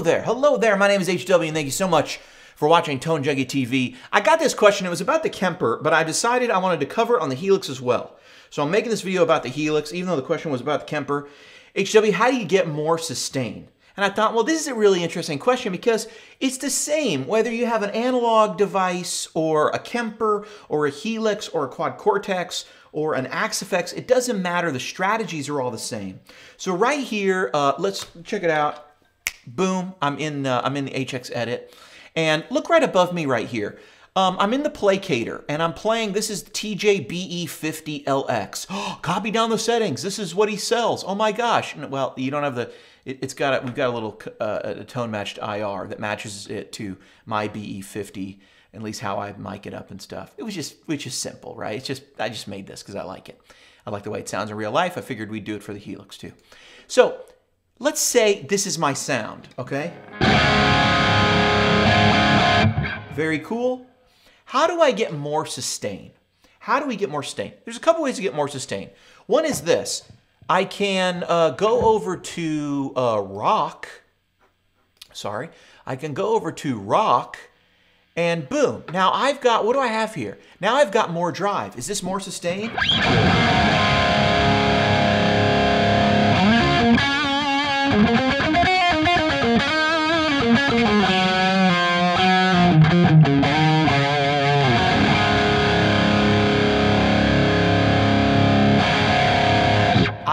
Hello there. Hello there. My name is HW, and thank you so much for watching Tone Junkie TV. I got this question. It was about the Kemper, but I decided I wanted to cover it on the Helix as well. So I'm making this video about the Helix, even though the question was about the Kemper. HW, how do you get more sustain? And I thought, well, this is a really interesting question because it's the same whether you have an analog device or a Kemper or a Helix or a Quad Cortex or an Axe-Fx. It doesn't matter. The strategies are all the same. So right here, uh, let's check it out. Boom, I'm in, uh, I'm in the HX Edit. And look right above me right here. Um, I'm in the Placater, and I'm playing, this is TJBE50LX. copy down the settings. This is what he sells. Oh my gosh. Well, you don't have the, it, has got, a, we've got a little uh, a tone matched IR that matches it to my BE50, at least how I mic it up and stuff. It was just, was just simple, right? It's just, I just made this because I like it. I like the way it sounds in real life. I figured we'd do it for the Helix too. So let's say this is my sound, okay? Very cool. How do I get more sustain? How do we get more sustain? There's a couple ways to get more sustain. One is this. I can uh, go over to uh, rock. Sorry. I can go over to rock and boom. Now I've got, what do I have here? Now I've got more drive. Is this more sustain?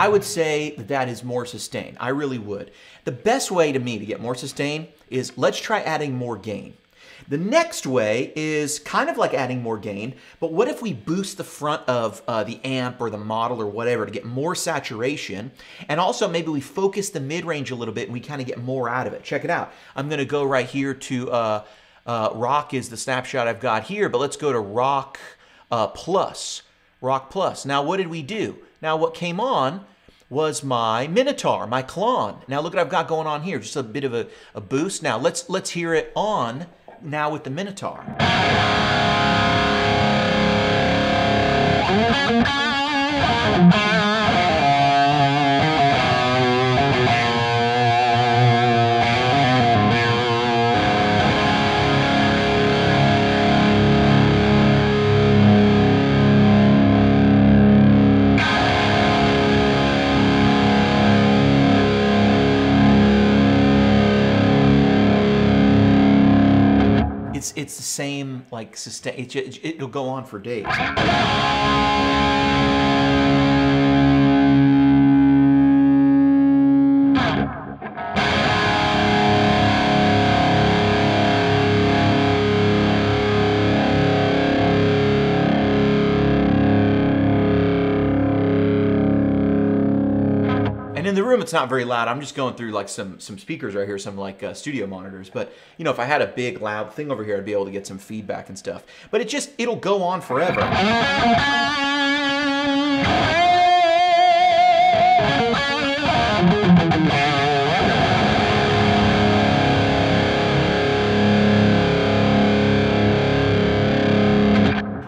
I would say that that is more sustain. I really would. The best way to me to get more sustain is let's try adding more gain. The next way is kind of like adding more gain, but what if we boost the front of uh, the amp or the model or whatever to get more saturation, and also maybe we focus the mid-range a little bit and we kind of get more out of it. Check it out. I'm going to go right here to uh, uh, Rock is the snapshot I've got here, but let's go to Rock uh, Plus. Rock Plus. Now, what did we do? Now, what came on was my Minotaur, my Klon. Now, look what I've got going on here. Just a bit of a, a boost. Now, let's let's hear it on now with the Minotaur. Same like sustain. It, it, it'll go on for days. In the room it's not very loud. I'm just going through like some some speakers right here, some like uh, studio monitors. But you know, if I had a big loud thing over here, I'd be able to get some feedback and stuff. But it just it'll go on forever.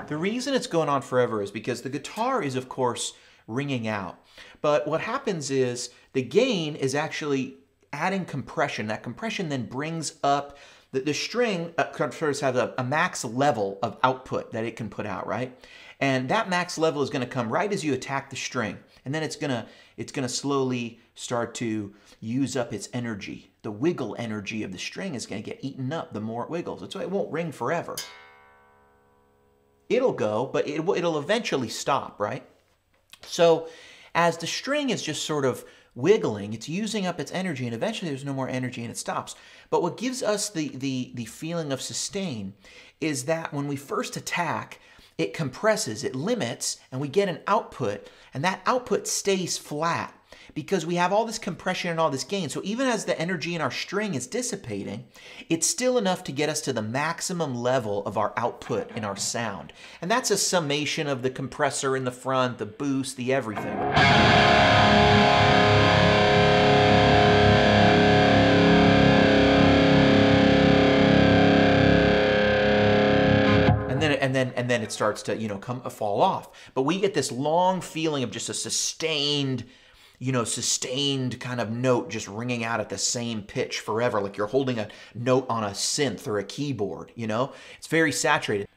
The reason it's going on forever is because the guitar is, of course, ringing out. But what happens is the gain is actually adding compression. That compression then brings up the, the string uh, has a, a max level of output that it can put out, right? And that max level is going to come right as you attack the string. And then it's going to it's going to slowly start to use up its energy. The wiggle energy of the string is going to get eaten up the more it wiggles. That's why it won't ring forever. It'll go, but it, it'll eventually stop, right? So as the string is just sort of wiggling, it's using up its energy, and eventually there's no more energy and it stops. But what gives us the, the, the feeling of sustain is that when we first attack, it compresses, it limits, and we get an output, and that output stays flat because we have all this compression and all this gain. So even as the energy in our string is dissipating, it's still enough to get us to the maximum level of our output in our sound. And that's a summation of the compressor in the front, the boost, the everything. and then and then and then it starts to you know come fall off but we get this long feeling of just a sustained you know, sustained kind of note just ringing out at the same pitch forever, like you're holding a note on a synth or a keyboard, you know? It's very saturated.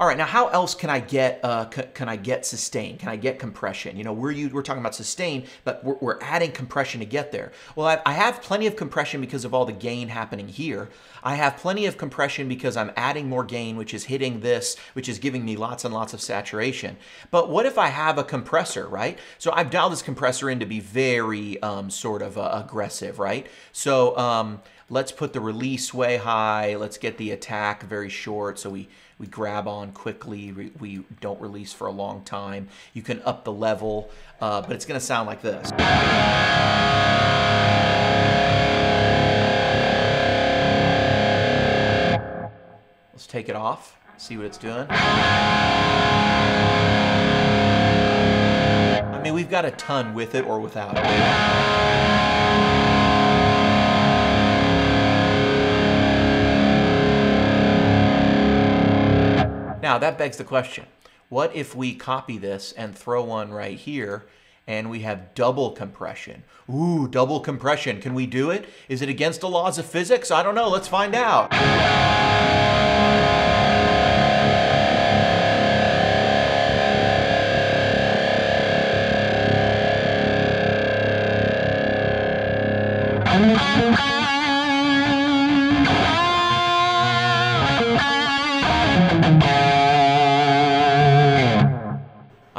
All right, now how else can I get uh, can I get sustain? Can I get compression? You know, we're we're talking about sustain, but we're, we're adding compression to get there. Well, I, I have plenty of compression because of all the gain happening here. I have plenty of compression because I'm adding more gain, which is hitting this, which is giving me lots and lots of saturation. But what if I have a compressor, right? So I've dialed this compressor in to be very um, sort of uh, aggressive, right? So um, let's put the release way high. Let's get the attack very short so we we grab on quickly, we, we don't release for a long time. You can up the level, uh, but it's gonna sound like this. Let's take it off, see what it's doing. I mean, we've got a ton with it or without it. Now that begs the question, what if we copy this and throw one right here and we have double compression? Ooh, double compression. Can we do it? Is it against the laws of physics? I don't know. Let's find out.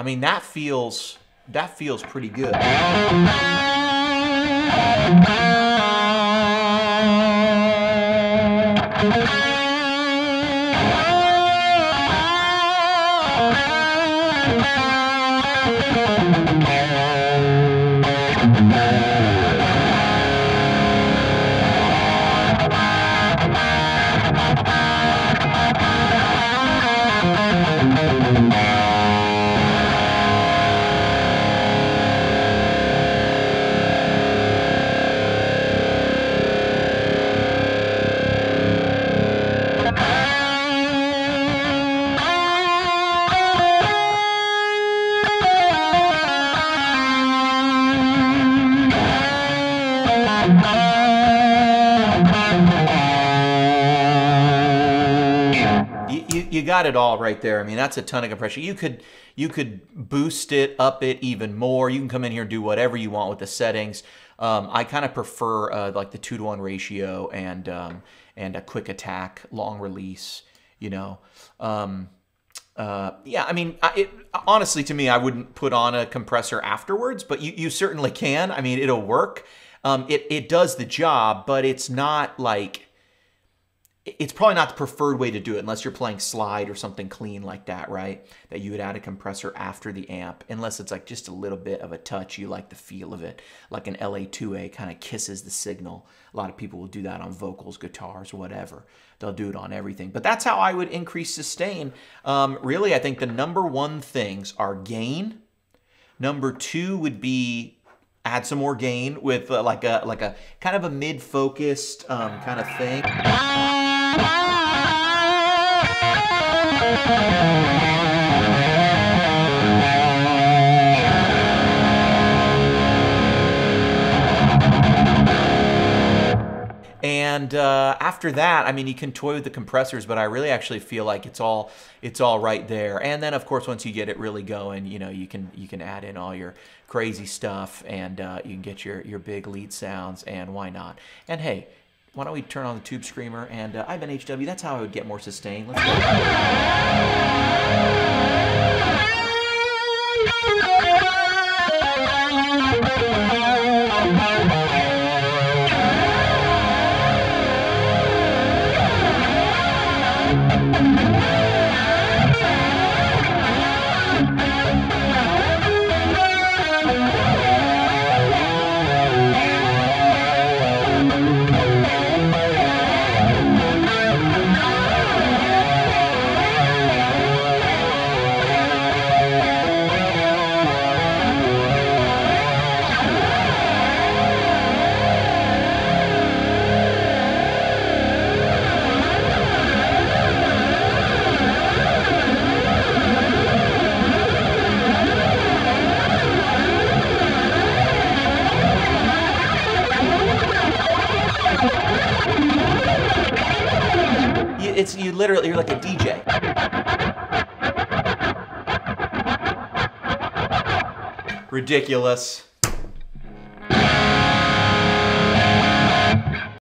I mean, that feels that feels pretty good. you got it all right there. I mean, that's a ton of compression. You could you could boost it, up it even more. You can come in here and do whatever you want with the settings. Um, I kind of prefer uh, like the two to one ratio and um, and a quick attack, long release. You know, um, uh, yeah. I mean, it, honestly, to me, I wouldn't put on a compressor afterwards, but you you certainly can. I mean, it'll work. Um, it it does the job, but it's not like it's probably not the preferred way to do it unless you're playing slide or something clean like that, right? That you would add a compressor after the amp, unless it's like just a little bit of a touch. You like the feel of it, like an LA2A kind of kisses the signal. A lot of people will do that on vocals, guitars, whatever. They'll do it on everything. But that's how I would increase sustain. Um, really, I think the number one things are gain. Number two would be add some more gain with uh, like a like a kind of a mid-focused um, kind of thing. And uh, after that, I mean, you can toy with the compressors, but I really actually feel like it's all it's all right there. And then, of course, once you get it really going, you know, you can you can add in all your crazy stuff, and uh, you can get your your big lead sounds. And why not? And hey, why don't we turn on the tube screamer? And uh, I've been HW. That's how I would get more sustain. Let's go. Literally you're like a DJ. Ridiculous.